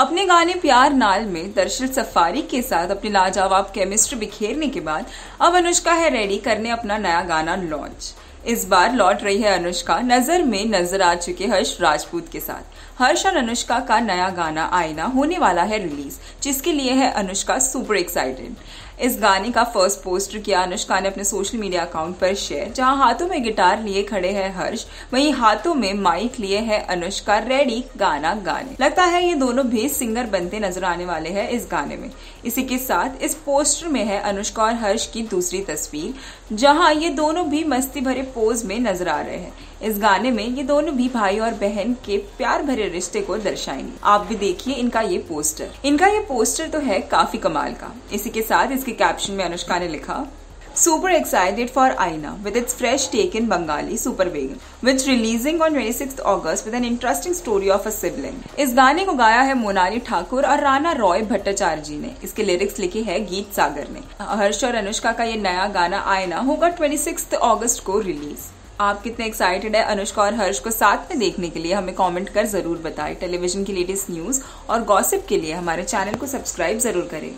अपने गाने प्यार नाल में दर्शन सफारी के साथ अपनी लाजवाब केमिस्ट्री बिखेरने के बाद अब अनुष्का है रेडी करने अपना नया गाना लॉन्च इस बार लौट रही है अनुष्का, नज़र में नज़र आ चुके हर्ष राजपूत के साथ. हर्ष और अनुष्का का नया गाना आईना होने वाला है रिलीज़ जिसके लिए है अनुष्का सुपर एक्साइटेड इस गाने का फ़र्स्ट पोस्टर किया अनुष्का ने अपने सोशल मीडिया अकाउंट पर शेयर जहाँ हाथों में गिटार लिए खड़े हैं हर्ष, वहीं हाथों में माइक लिए है अनुष्का रेडी गाना, गाने। लगता है ये दोनों भी सिंगर बनते नज़र आने वाले हैं इस गाने में। इसी के साथ इस पोस्टर में है अनुष्का और हर्ष की दूसरी तस्वीर, जहाँ ये दोनों भी मस्ती भरे पोज में नज़र आ रहे हैं। इस गाने में ये दोनों भी भाई और बहन के प्यार भरे रिश्ते को दर्शाएँगे। आप भी देखिए इनका ये पोस्टर। इनका ये पोस्टर तो है काफ़ी कमाल का। इसी के साथ इसके कैप्शन में अनुष्का ने लिखा Super excited for Aina with its fresh take in Bengali Super Vegan, which releasing on 26th August with an interesting story of a sibling. इस गाने को गाया है मोनाली ठाकुर और राणा रॉय भट्टाचार्य जी ने। इसके लिरिक्स लिखे हैं गीत सागर ने। हर्ष और अनुष्का का ये नया गाना आयना होगा 26 अगस्त को रिलीज़ आप कितने एक्साइटेड है अनुष्का और हर्ष को साथ में देखने के लिए, हमें कमेंट कर ज़रूर बताएँ। टेलीविज़न की लेटेस्ट न्यूज़ और गॉसिप के लिए हमारे चैनल को सब्सक्राइब ज़रूर करें।